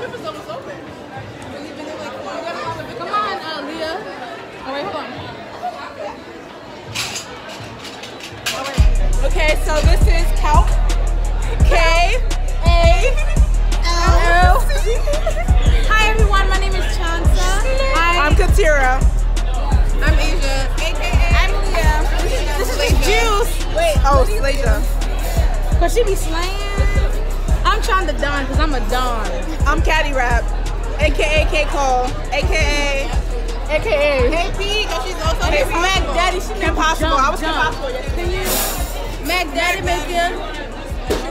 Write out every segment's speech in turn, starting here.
trip is almost open. Come on, uh, Lia. Oh, wait, hold on. Okay, so this is Calc. K A L. Hi, everyone. My name is Chansa. Hi. I'm Katira. I'm Asia. AKA. I'm Lia. This is Juice. Wait, oh, Slaja. Cause she be slaying. I'm trying to don because I'm a don. I'm Caddy Rap, aka K Cole, aka AKA. Hey P, cause she's also Hey, Mac Daddy, she Kim Possible. jump, I was jump. Possible yesterday. Mac Daddy you.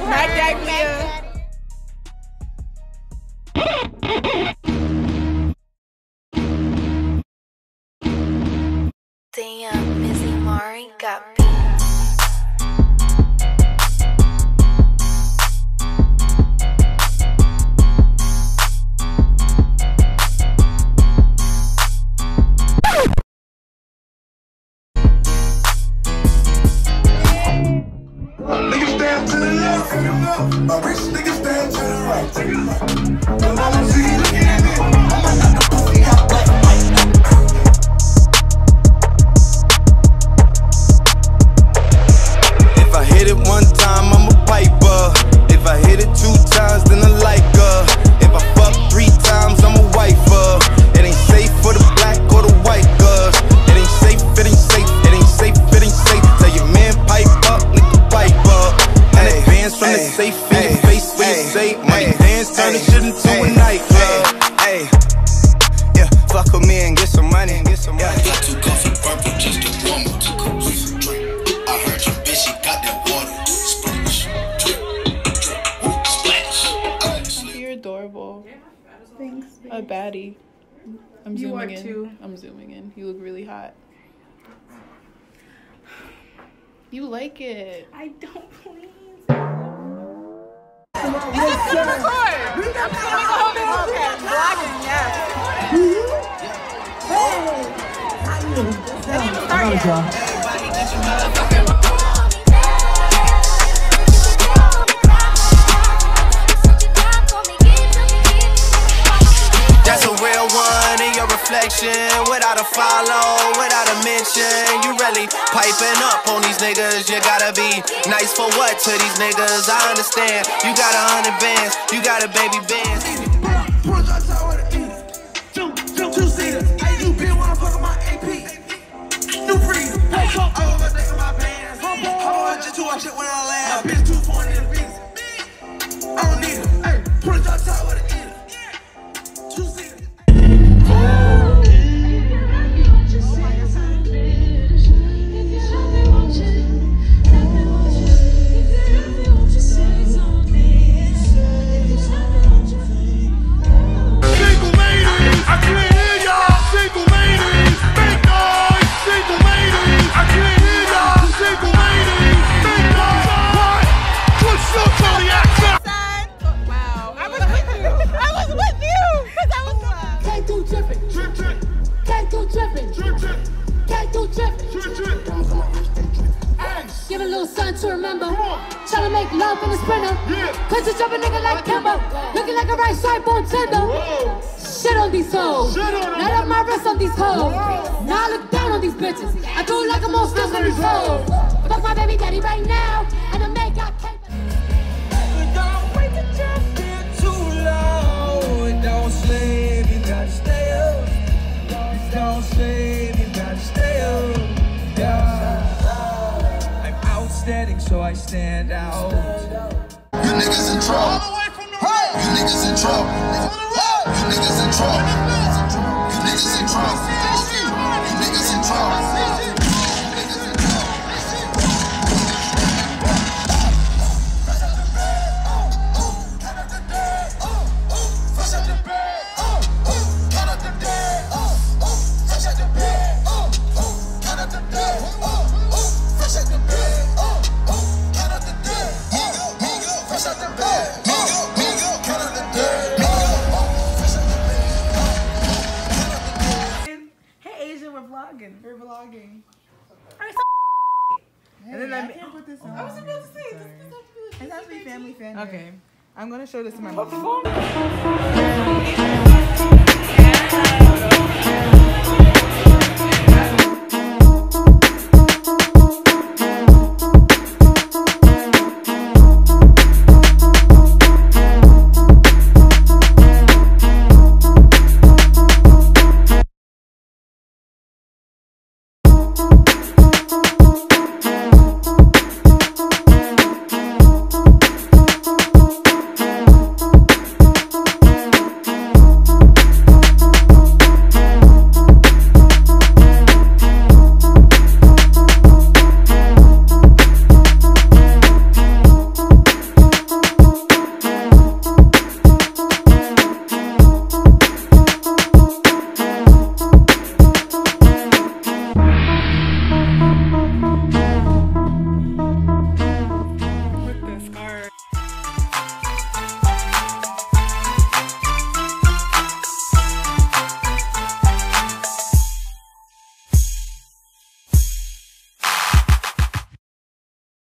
Mac Daddy Lia. a rich nigga stand to the right. Money turn the shit into a nightclub. Hey, yeah, fuck with me and get some money and get some money. Got two coffee purple just to warm up two cups. Drink. I heard your bitch, she got that water. Splash. Drip. Drip. Whoop, Splash. You're adorable. Thanks. A baddie. I'm You zooming are in. too. I'm zooming in. You look really hot. You like it. I don't please. That's a real one in your reflection. A follow, without a mention. You really piping up on these niggas. You gotta be nice for what to these niggas? I understand. You got a hundred bands, you got a baby band. Pull up top with a. Two, two, two seaters. New to when I laugh. To remember. Tryna make love in the sprinter. Yeah. Cause you drop a nigga like Kimbo. Looking like a right swipe on Tinder. Whoa. Shit on these hoes. Shit on. Not up my wrist on these hoes. Now I look down on these bitches. I do it like I'm on stills on these hoes. Fuck my baby daddy right now. And the man got cake. So I stand out. You niggas in trouble. You niggas in trouble. Hey Asia, we're vlogging. We're vlogging. And then I I, can't put this oh, on. I was about to say, this, this has to be, It has to be family friendly. Okay, I'm gonna show this to my mom.